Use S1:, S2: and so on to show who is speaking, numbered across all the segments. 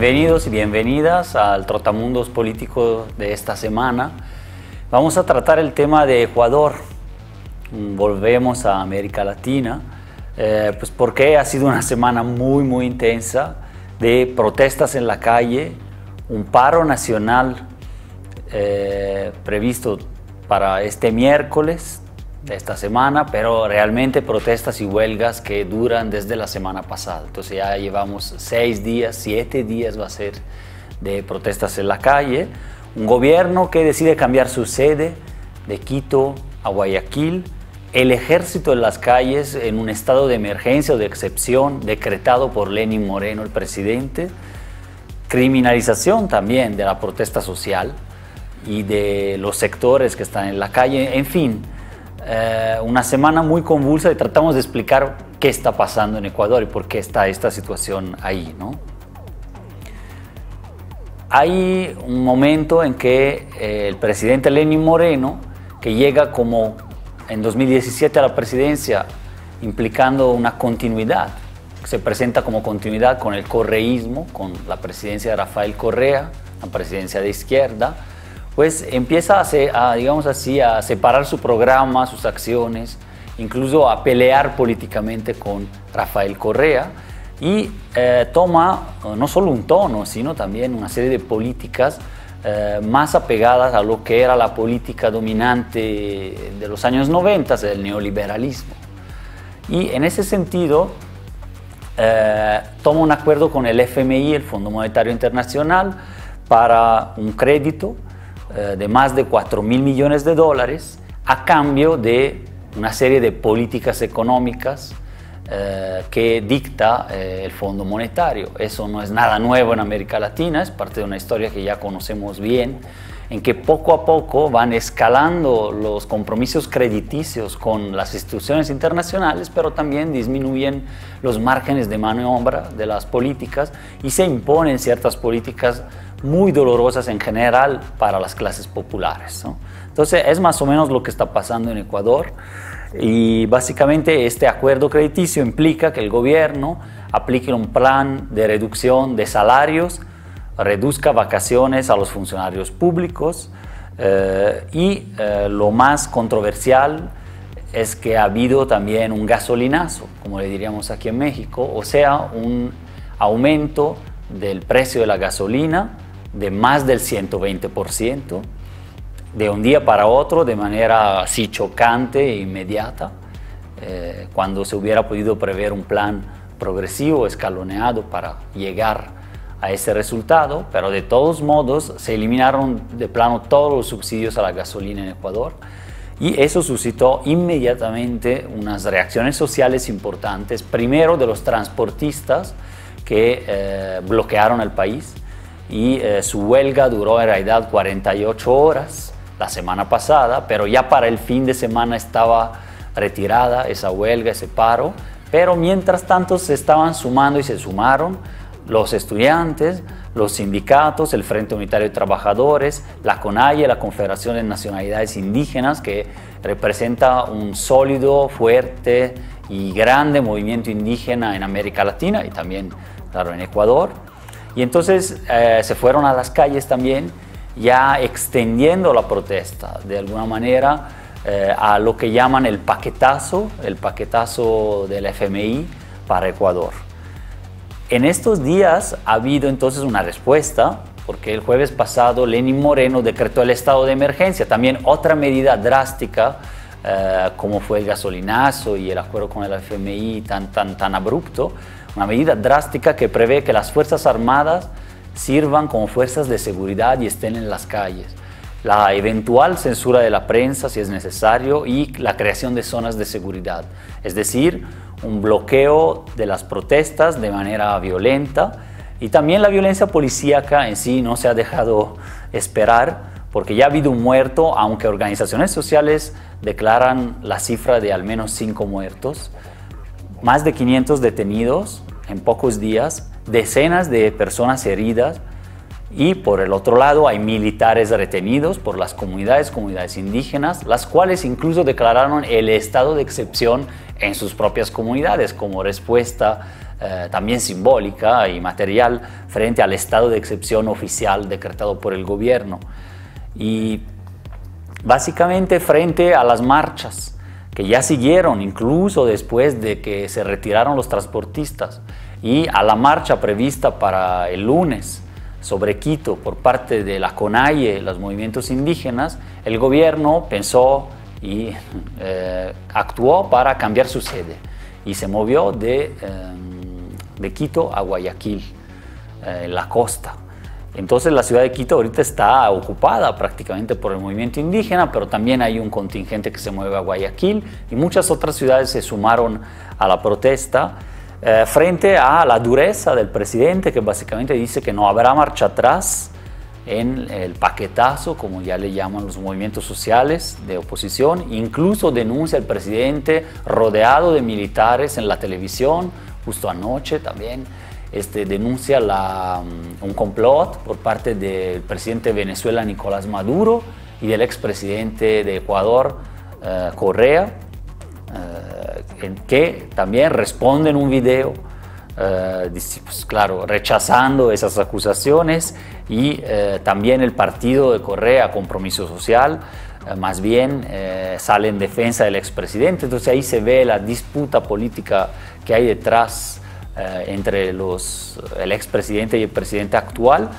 S1: Bienvenidos y bienvenidas al Trotamundos Político de esta semana. Vamos a tratar el tema de Ecuador. Volvemos a América Latina, eh, pues porque ha sido una semana muy, muy intensa de protestas en la calle, un paro nacional eh, previsto para este miércoles de esta semana, pero realmente protestas y huelgas que duran desde la semana pasada. Entonces ya llevamos seis días, siete días va a ser de protestas en la calle. Un gobierno que decide cambiar su sede de Quito a Guayaquil, el ejército en las calles en un estado de emergencia o de excepción decretado por Lenin Moreno, el presidente, criminalización también de la protesta social y de los sectores que están en la calle, en fin, eh, una semana muy convulsa y tratamos de explicar qué está pasando en Ecuador y por qué está esta situación ahí. ¿no? Hay un momento en que eh, el presidente Lenin Moreno, que llega como en 2017 a la presidencia implicando una continuidad, se presenta como continuidad con el correísmo, con la presidencia de Rafael Correa, la presidencia de izquierda, pues empieza a, digamos así, a separar su programa, sus acciones, incluso a pelear políticamente con Rafael Correa y eh, toma no solo un tono, sino también una serie de políticas eh, más apegadas a lo que era la política dominante de los años 90, del neoliberalismo. Y en ese sentido, eh, toma un acuerdo con el FMI, el Fondo Monetario Internacional, para un crédito eh, de más de 4 mil millones de dólares a cambio de una serie de políticas económicas eh, que dicta eh, el Fondo Monetario. Eso no es nada nuevo en América Latina, es parte de una historia que ya conocemos bien, en que poco a poco van escalando los compromisos crediticios con las instituciones internacionales, pero también disminuyen los márgenes de maniobra de las políticas y se imponen ciertas políticas muy dolorosas en general para las clases populares. Entonces es más o menos lo que está pasando en Ecuador y básicamente este acuerdo crediticio implica que el gobierno aplique un plan de reducción de salarios, reduzca vacaciones a los funcionarios públicos eh, y eh, lo más controversial es que ha habido también un gasolinazo, como le diríamos aquí en México, o sea, un aumento del precio de la gasolina de más del 120%, de un día para otro, de manera así chocante e inmediata, eh, cuando se hubiera podido prever un plan progresivo, escaloneado para llegar a ese resultado, pero de todos modos se eliminaron de plano todos los subsidios a la gasolina en Ecuador y eso suscitó inmediatamente unas reacciones sociales importantes, primero de los transportistas que eh, bloquearon el país, y eh, su huelga duró en realidad 48 horas la semana pasada, pero ya para el fin de semana estaba retirada esa huelga, ese paro, pero mientras tanto se estaban sumando y se sumaron los estudiantes, los sindicatos, el Frente Unitario de Trabajadores, la CONAIE, la Confederación de Nacionalidades Indígenas, que representa un sólido, fuerte y grande movimiento indígena en América Latina y también, claro, en Ecuador. Y entonces eh, se fueron a las calles también, ya extendiendo la protesta de alguna manera eh, a lo que llaman el paquetazo, el paquetazo del FMI para Ecuador. En estos días ha habido entonces una respuesta, porque el jueves pasado Lenin Moreno decretó el estado de emergencia, también otra medida drástica, eh, como fue el gasolinazo y el acuerdo con el FMI tan, tan, tan abrupto, una medida drástica que prevé que las Fuerzas Armadas sirvan como fuerzas de seguridad y estén en las calles. La eventual censura de la prensa, si es necesario, y la creación de zonas de seguridad. Es decir, un bloqueo de las protestas de manera violenta. Y también la violencia policíaca en sí no se ha dejado esperar porque ya ha habido un muerto, aunque organizaciones sociales declaran la cifra de al menos cinco muertos. Más de 500 detenidos en pocos días, decenas de personas heridas. Y por el otro lado hay militares retenidos por las comunidades, comunidades indígenas, las cuales incluso declararon el estado de excepción en sus propias comunidades como respuesta eh, también simbólica y material frente al estado de excepción oficial decretado por el gobierno. Y básicamente frente a las marchas que ya siguieron incluso después de que se retiraron los transportistas y a la marcha prevista para el lunes sobre Quito por parte de la CONAIE, los movimientos indígenas, el gobierno pensó y eh, actuó para cambiar su sede y se movió de, eh, de Quito a Guayaquil, eh, en la costa. Entonces la ciudad de Quito ahorita está ocupada prácticamente por el movimiento indígena, pero también hay un contingente que se mueve a Guayaquil y muchas otras ciudades se sumaron a la protesta eh, frente a la dureza del presidente que básicamente dice que no habrá marcha atrás en el paquetazo, como ya le llaman los movimientos sociales de oposición. Incluso denuncia al presidente rodeado de militares en la televisión, justo anoche también. Este, denuncia la, mm, un complot por parte del presidente de Venezuela Nicolás Maduro y del expresidente de Ecuador eh, Correa en que también responde en un video, eh, claro, rechazando esas acusaciones y eh, también el partido de Correa, Compromiso Social, eh, más bien sale en defensa del expresidente. Entonces ahí se ve la disputa política que hay detrás entre los, el expresidente y el presidente actual.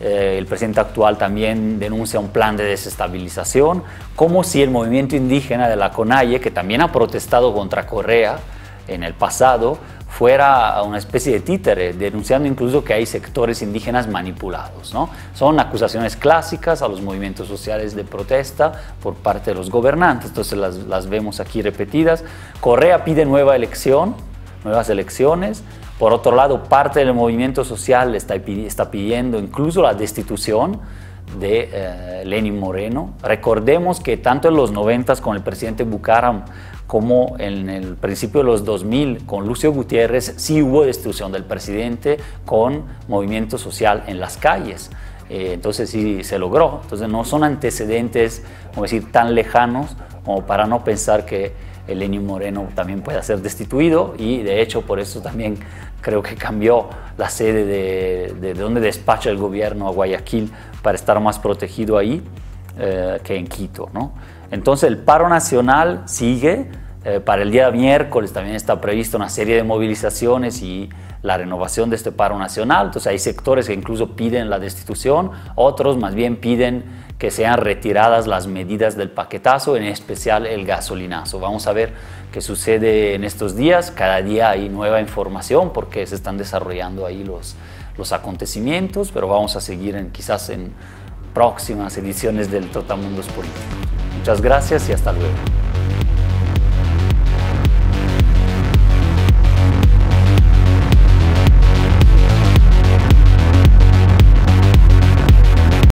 S1: Eh, el presidente actual también denuncia un plan de desestabilización, como si el movimiento indígena de la CONAIE, que también ha protestado contra Correa en el pasado, fuera una especie de títere, denunciando incluso que hay sectores indígenas manipulados. ¿no? Son acusaciones clásicas a los movimientos sociales de protesta por parte de los gobernantes, entonces las, las vemos aquí repetidas. Correa pide nueva elección, nuevas elecciones, por otro lado, parte del movimiento social está, está pidiendo incluso la destitución de eh, Lenin Moreno. Recordemos que tanto en los 90 con el presidente Bucaram como en el principio de los 2000 con Lucio Gutiérrez sí hubo destitución del presidente con movimiento social en las calles. Eh, entonces sí se logró. Entonces no son antecedentes, como decir, tan lejanos como para no pensar que el Lenin Moreno también pueda ser destituido y de hecho por eso también creo que cambió la sede de, de donde despacha el gobierno a Guayaquil para estar más protegido ahí eh, que en Quito. ¿no? Entonces el paro nacional sigue, eh, para el día miércoles también está prevista una serie de movilizaciones y la renovación de este paro nacional, entonces hay sectores que incluso piden la destitución, otros más bien piden que sean retiradas las medidas del paquetazo, en especial el gasolinazo. Vamos a ver qué sucede en estos días. Cada día hay nueva información porque se están desarrollando ahí los, los acontecimientos, pero vamos a seguir en, quizás en próximas ediciones del Trotamundos Político. Muchas gracias y hasta luego.